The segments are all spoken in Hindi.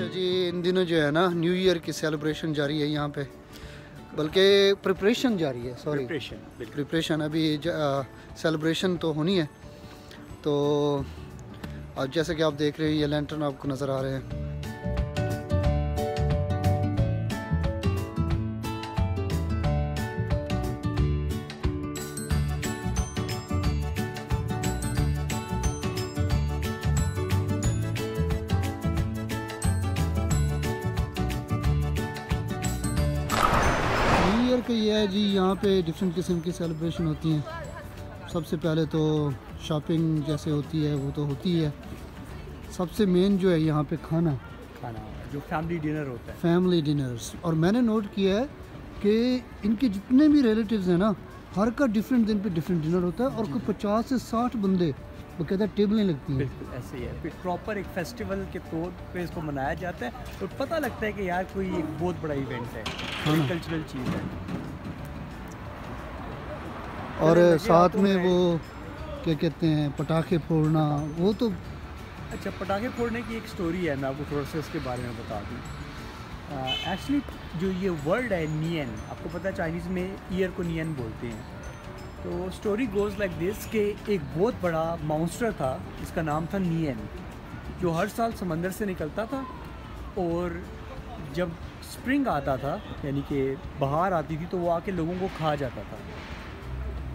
अच्छा जी इन दिनों जो है ना न्यू ईयर की सेलिब्रेशन जारी है यहाँ पे। बल्कि प्रिपरेशन जारी है सॉरी प्रिपरेशन प्रिपरेशन अभी सेलिब्रेशन तो होनी है। तो अब जैसे कि आप देख रहे हैं ये लैंटर्न आपको नज़र आ रहे हैं। ईयर का ये है जी यहाँ पे डिफरेंट किस्म की सेलिब्रेशन होती हैं। सबसे पहले तो शॉपिंग जैसे होती है वो तो होती है सबसे मेन जो है यहाँ पे खाना। खाना जो फैमिली डिनर होता है। फैमिली डिनर्स और मैंने नोट किया है कि इनके जितने भी रिलेटिव्स हैं ना हर का डिफरेंट दिन पे डिफरेंट डिनर होता है और कोई पचास से साठ बंदे वो कहते हैं टेबलें लगती हैं। बिल्कुल ऐसे ही है। फिर प्रॉपर एक फेस्टिवल के तौर पे इसको मनाया जाता है और पता लगता है कि यार कोई एक बहुत बड़ा इवेंट है हाँ। कल्चरल चीज़ है। और साथ में में- वो क्या कहते हैं पटाखे फोड़ना वो तो अच्छा पटाखे फोड़ने की एक स्टोरी है मैं आपको थोड़ा सा इसके बारे में बता दूँ। एक्चुअली जो ये वर्ड है नियन आपको पता है चाइनीज़ में ईयर को नियन बोलते हैं। तो स्टोरी गोज़ लाइक दिस के एक बहुत बड़ा माउंस्टर था, जिसका नाम था नियन जो हर साल समंदर से निकलता था और जब स्प्रिंग आता था, यानी कि बाहर आती थी तो वो आके लोगों को खा जाता था।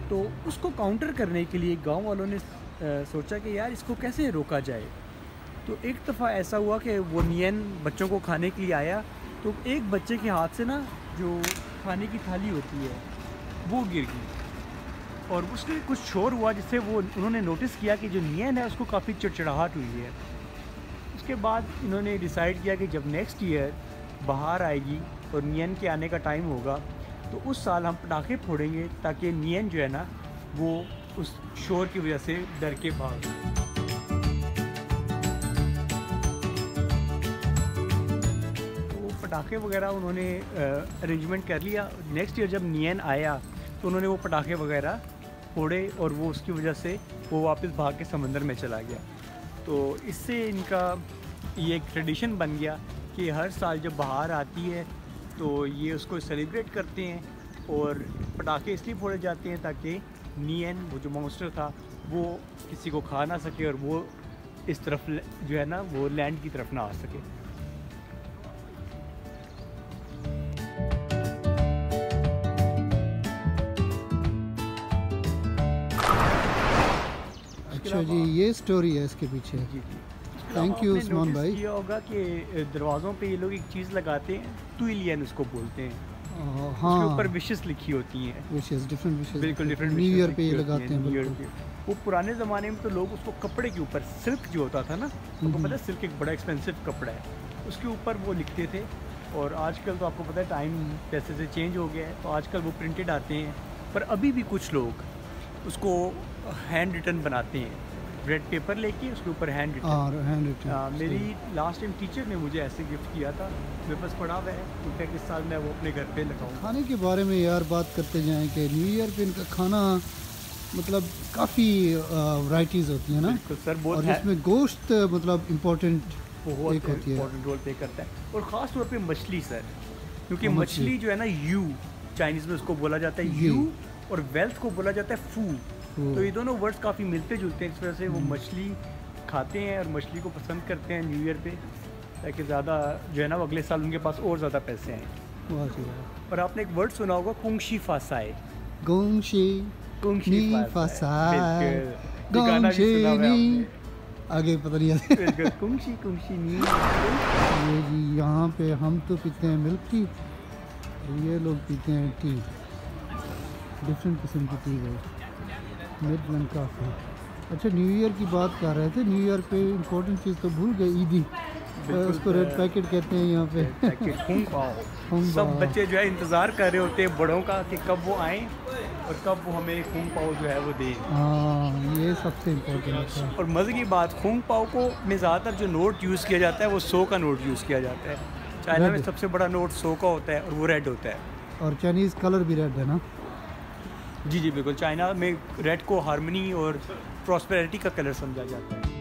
तो उसको काउंटर करने के लिए गाँव वालों ने सोचा कि यार इसको कैसे रोका जाए? तो एक दफ़ा ऐसा हुआ कि वो नियन बच्चों को खाने के लिए आया। तो एक बच्चे के हाथ से ना, जो खाने की थाली होती है, वो गिर गई। और उसके कुछ शोर हुआ जिससे वो उन्होंने नोटिस किया कि जो नियन है उसको काफ़ी चिड़चिड़ाहट हुई है। उसके बाद इन्होंने डिसाइड किया कि जब नेक्स्ट ईयर बाहर आएगी और नियन के आने का टाइम होगा तो उस साल हम पटाखे फोड़ेंगे ताकि नियन जो है ना, वो उस शोर की वजह से डर के भाग तो पटाखे वगैरह उन्होंने अरेंजमेंट कर लिया। नेक्स्ट ईयर जब नियन आया तो उन्होंने वो पटाखे वगैरह फोड़े और वो उसकी वजह से वो वापस भाग के समंदर में चला गया। तो इससे इनका ये एक ट्रेडिशन बन गया कि हर साल जब बाहर आती है तो ये उसको सेलिब्रेट करते हैं और पटाखे इसलिए फोड़े जाते हैं ताकि नियन, वो जो मॉन्स्टर था, वो किसी को खा ना सके और वो इस तरफ़ जो है ना, वो लैंड की तरफ़ ना आ सके। अच्छा जी ये स्टोरी है इसके पीछे। जी जी। Thank you, उस्मान भाई। ये होगा कि दरवाज़ों पे ये लोग एक चीज़ लगाते हैं तुइलियन उसको बोलते हैं। आ, उसके हाँ। ऊपर विशेष लिखी होती हैं। विशेष डिफरेंट विशेष बिल्कुल डिफरेंट न्यू ईयर पे ये लगाते हैं बिल्कुल। वो पुराने ज़माने में तो लोग उसको कपड़े के ऊपर सिल्क जो होता था ना आपको हम्म। पता है सिल्क एक बड़ा एक्सपेंसिव कपड़ा है। उसके ऊपर वो लिखते थे और आजकल तो आपको पता है टाइम जैसे से चेंज हो गया है तो आजकल वो प्रिंटेड आते हैं। पर अभी भी कुछ लोग उसको हैंड रिटर्न बनाते हैं। रेड पेपर लेके उसके ऊपर हैंड रिटन हैंड रिटन आ, मेरी लास्ट टाइम टीचर ने मुझे ऐसे गिफ्ट किया था। मेरे पास पड़ा हुआ है। उनका किस साल मैं वो अपने घर पे लगाऊँ? खाने के बारे में यार बात करते जाएँ कि न्यू ईयर पे इनका खाना मतलब काफ़ी वराइटीज़ होती है ना? सर बहुत और इसमें गोश्त मतलब इम्पोर्टेंट बहुत इम्पोर्टेंट रोल प्ले करता है। और ख़ास तौर पे मछली सर क्योंकि मछली। जो है ना यू चाइनीज़ में उसको बोला जाता है यू और वेल्थ को बोला जाता है फू। तो ये दोनों वर्ड्स काफ़ी मिलते जुलते हैं इस वजह से वो हम्म। मछली खाते हैं और मछली को पसंद करते हैं न्यू ईयर पे ताकि ज़्यादा जो है ना वो अगले साल उनके पास और ज़्यादा पैसे आए। और आपने एक वर्ड सुना होगा कुंगशी फासाए। गोंशी कुंगशी फासाए। है। आगे पता नहीं कुंगशी कुंगशी नी। ये जी यहाँ पे हम तो पीते हैं मिल्क टी ये लोग पीते हैं टी डिफरेंट किस्म की टी गई मिड एंड काफ़ी अच्छा न्यू ईयर की बात कर रहे थे। न्यू ईयर पे इम्पोर्टेंट चीज़ तो भूल गए ईदी। उसको रेड पैकेट कहते हैं यहाँ पे। सब बच्चे जो है इंतज़ार कर रहे होते हैं बड़ों का कि कब वो आए और कब वो हमें खूंग पाओ जो है वो दें। हाँ ये सबसे इम्पोर्टेंट है। और मज़े की बात खूंग पाओ को में ज़्यादातर जो नोट यूज़ किया जाता है वो सौ का नोट यूज़ किया जाता है। चाइना में सबसे बड़ा नोट सौ का होता है और वो रेड होता है। और चाइनीज़ कलर भी रेड है ना? जी जी, बिल्कुल। चाइना में रेड को हारमनी और प्रॉस्पेरिटी का कलर समझा जाता है।